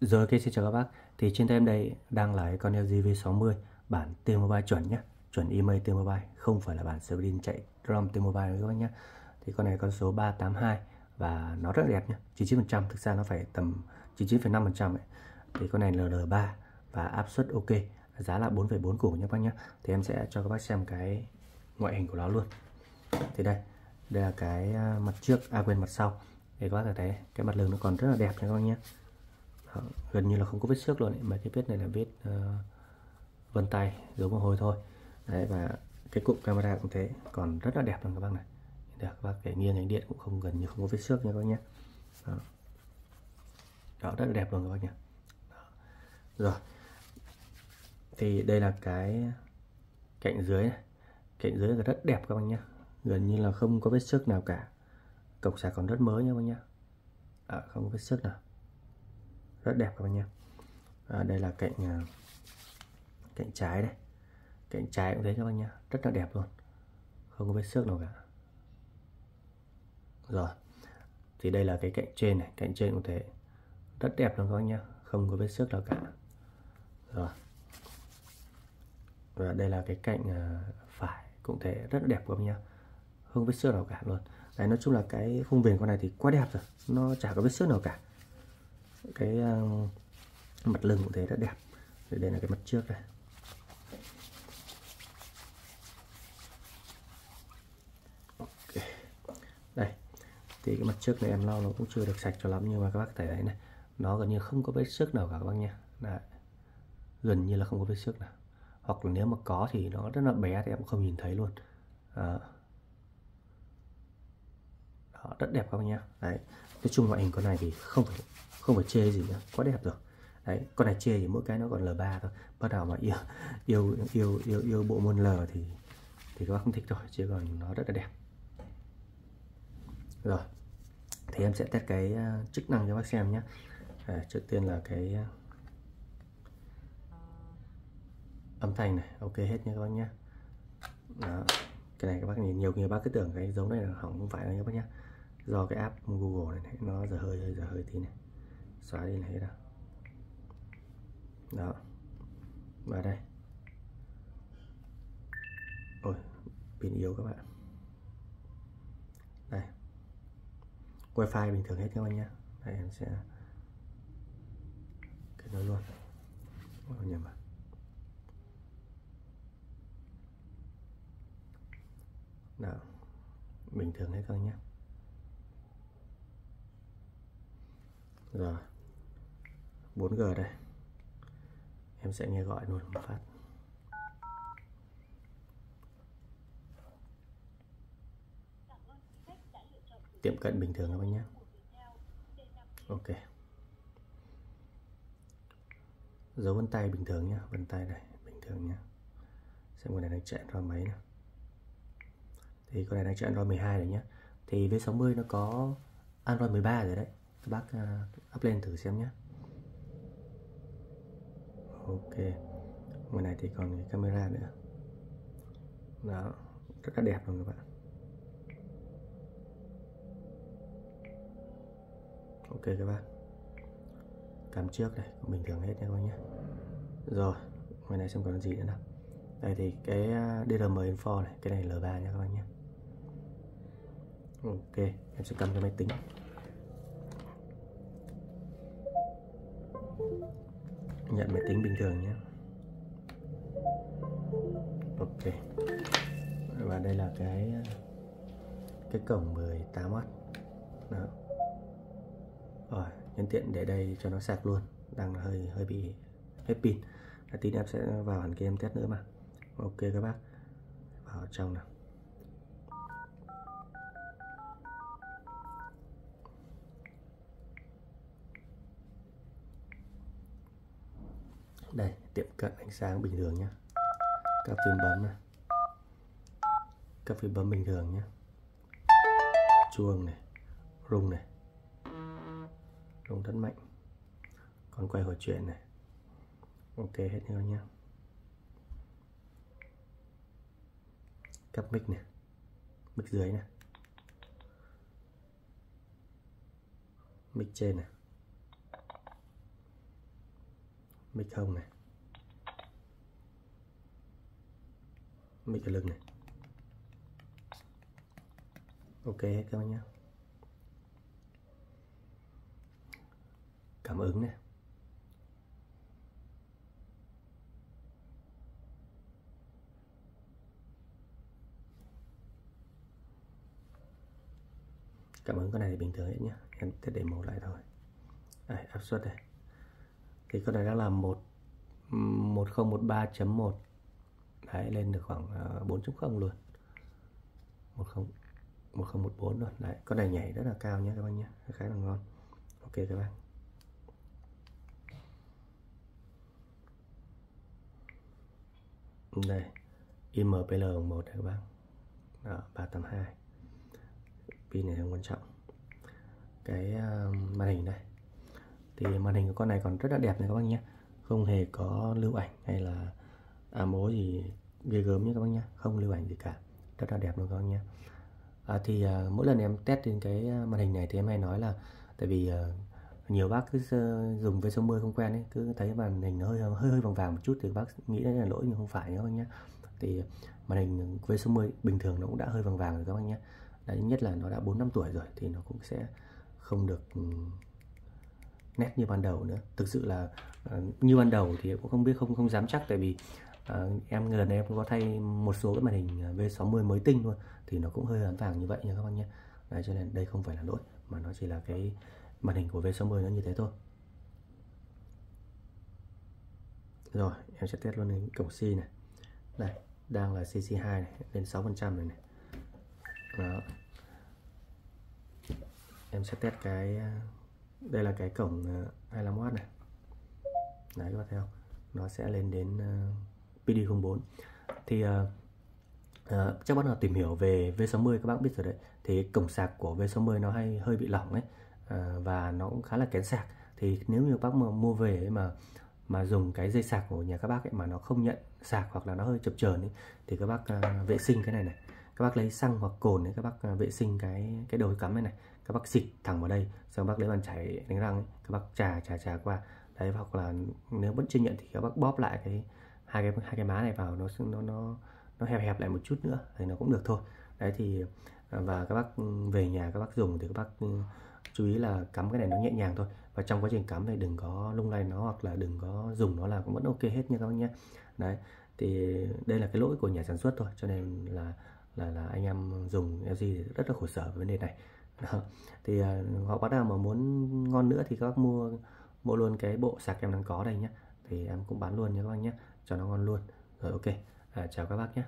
Rồi ok xin chào các bác. Thì trên tay em đây đang là con LG V60 Bản T-Mobile chuẩn nhé Chuẩn email T-Mobile Không phải là bản server chạy ROM T-Mobile các bác nhé Thì con này con số 382 Và nó rất đẹp nhé 99% Thực ra nó phải tầm 99,5% Thì con này LL3 Và áp suất ok Giá là 4,4 củ nhé các bác nhé Thì em sẽ cho các bác xem cái ngoại hình của nó luôn. Thì đây Đây là cái à, mặt trước À quên mặt sau. Thì các bác có thấy cái mặt lưng nó còn rất là đẹp nha các bác nhé đó, gần như là không có vết xước luôn ấy. mà cái vết này là vết uh, vân tay dấu mồ hôi thôi. Đấy và cái cụm camera cũng thế. Còn rất là đẹp luôn các bác này. Được các bác cái nghiêng ánh điện cũng không gần như không có vết xước nha các bác nhé. Đó. đó rất là đẹp luôn các bác nhé. Đó. rồi. Thì đây là cái cạnh dưới này. Cạnh dưới là rất đẹp các bác nhé. Gần như là không có vết xước nào cả. Cổng sạc còn rất mới nha các bác nhé. À, không có vết xước nào rất đẹp các bạn nhé. À, đây là cạnh à, cạnh trái đây. Cạnh trái cũng thế các bạn nhé. Rất là đẹp luôn. Không có vết xước nào cả. Rồi. Thì đây là cái cạnh trên này. Cạnh trên cũng thế. Rất đẹp luôn các bạn nhé. Không có vết xước nào cả. Rồi. Và đây là cái cạnh à, phải cũng thế. Rất là đẹp các bạn nhé. Không vết xước nào cả luôn. Đấy nói chung là cái khung viền con này thì quá đẹp rồi. Nó chả có vết xước nào cả cái uh, mặt lưng cũng thế rất đẹp đây là cái mặt trước này okay. đây thì cái mặt trước này em lau nó cũng chưa được sạch cho lắm nhưng mà các bác thấy đấy này nó gần như không có vết xước nào cả các bác nhé. đấy. gần như là không có vết xước nào hoặc là nếu mà có thì nó rất là bé thì em cũng không nhìn thấy luôn à. Đó, rất đẹp các bác nhé. đấy nói chung ngoại hình con này thì không phải không phải chê gì nữa quá đẹp rồi. Đấy con này chê thì mỗi cái nó còn L3 thôi. Bắt đầu mà yêu yêu yêu yêu yêu bộ môn L thì thì các bác không thích rồi chứ còn nó rất là đẹp. Rồi thì em sẽ test cái ờ, chức năng cho bác xem nhé à, ờ, trước tiên là cái ờ, âm thanh này ok hết nha các bác nhé đó cái này các bác nhìn nhiều người bác cứ tưởng cái giống này là hỏng không phải đâu các bác nhé do cái app Google này, nó giờ hơi hơi giờ hơi tí này xóa đi này hết rồi. đó. Và đây. Ôi, pin yếu các bạn. Đây. Wifi bình thường hết các bạn nhé đây, em sẽ kết nối luôn. Ôi, nhầm à đó. Bình thường hết các bạn nhé rồi. 4G đây. Em sẽ nghe gọi luôn một phát. Tiệm cận bình thường các bạn nhé. Ok. Dấu vân tay bình thường nhé vân tay đây bình thường nhé xem con này đang chạy Android mấy nè thì con này đang chạy Android 12 rồi nhé thì V60 nó có Android 13 rồi đấy. Các bác uh, up lên thử xem nhé ok. Ngoài này thì còn cái camera nữa. Đó, rất là đẹp luôn các bạn. Ok các bạn cắm trước này, bình thường hết nha các bạn nhé. Rồi, ngoài này xem còn gì nữa nào. Đây thì cái à, DRM info này, cái này L3 nha các bạn nhé. Ok, em sẽ cầm cái máy tính. Nhận máy tính bình thường nhé. Ok. Và đây là cái cái cổng 18W đó. Rồi, nhân tiện để đây cho nó sạc luôn. Đang hơi hơi bị, hết pin. Là tí em sẽ vào hẳn kia em test nữa mà. Ok các bác. Vào trong nào. Đây, tiệm cận ánh sáng bình thường nhé các phím bấm này. Các phím bấm bình thường nhé chuông này, rung này. Rung rất mạnh. Còn quay hồi chuyển này. Ok, hết nhau nhé cắp mic này. Mic dưới này. Mic trên này. Mic không này. Mic ở lưng này. Ok các bạn nhé cảm ứng này. Cảm ứng cái này thì bình thường hết nhé em sẽ để màu lại thôi. Đây, áp suất đây cái con này đang là một 1013.1 đấy lên được khoảng ờ, 4.0 luôn. 10 1014 rồi đấy con này nhảy rất là cao nhé các bạn nhé. Khá là ngon. Ok các bạn đây IMPL 1 các bạn Đó, 382 pin này không quan trọng. Cái uh, màn hình đây thì màn hình của con này còn rất là đẹp này các bác nhé. Không hề có lưu ảnh hay là amo gì ghê gớm nhé các bác nhé. Không lưu ảnh gì cả. Rất là đẹp luôn các bác nhé. À, thì à, mỗi lần em test trên cái à, màn hình này thì em hay nói là tại vì à, nhiều bác cứ ờ, dùng V60 không quen ấy cứ thấy màn hình nó hơi hơi hơi vàng vàng một chút thì bác nghĩ đấy là lỗi nhưng không phải các bác nhé. Thì màn hình V60 bình thường nó cũng đã hơi vàng vàng rồi các bác nhé. Đấy nhất là nó đã 4 năm tuổi rồi thì nó cũng sẽ không được ừ, nét như ban đầu nữa. Thực sự là uh, như ban đầu thì cũng không biết không không dám chắc tại vì uh, em lần đây em cũng có thay một số cái màn hình ờ, V60 mới tinh luôn thì nó cũng hơi ấn vàng như vậy nha các bạn nhé. Đấy cho nên đây không phải là lỗi mà nó chỉ là cái màn hình của V60 nó như thế thôi. Rồi em sẽ test luôn đến cổng C này. Đây đang là CC2 này lên 6% này này. Đó. Em sẽ test cái đây là cái cổng ờ, 25W này. Đấy các bạn thấy không? Nó sẽ lên đến ờ, uh, PD04 thì uh, uh, chắc bắt đầu tìm hiểu về V60 các bác biết rồi đấy. Thì cổng sạc của V60 nó hay hơi bị lỏng ấy uh, và nó cũng khá là kén sạc. Thì nếu như các bác mà mua về ấy mà mà dùng cái dây sạc của nhà các bác ấy mà nó không nhận sạc hoặc là nó hơi chập chờn ấy thì các bác uh, vệ sinh cái này này. Các bác lấy xăng hoặc cồn ấy các bác vệ sinh cái cái đầu cắm này này các bác xịt thẳng vào đây xong bác lấy bàn chải đánh răng ấy, các bác trà trà trà qua. Đấy hoặc là nếu vẫn chưa nhận thì các bác bóp lại cái hai cái hai cái má này vào nó nó nó nó hẹp hẹp lại một chút nữa thì nó cũng được thôi. Đấy thì à, và các bác về nhà các bác dùng thì các bác ừ, chú ý là cắm cái này nó nhẹ nhàng thôi. Và trong quá trình cắm thì đừng có lung lay nó hoặc là đừng có dùng nó là cũng vẫn ok hết nha các bác nhé. Đấy thì đây là cái lỗi của nhà sản xuất thôi cho nên là là là anh em dùng LG thì rất là khổ sở với vấn đề này thì ờ, họ bắt đầu mà muốn ngon nữa thì các bác mua mua luôn cái bộ sạc em đang có đây nhé thì em cũng bán luôn nha các bác nhé cho nó ngon luôn. Rồi ok. À, chào các bác nhé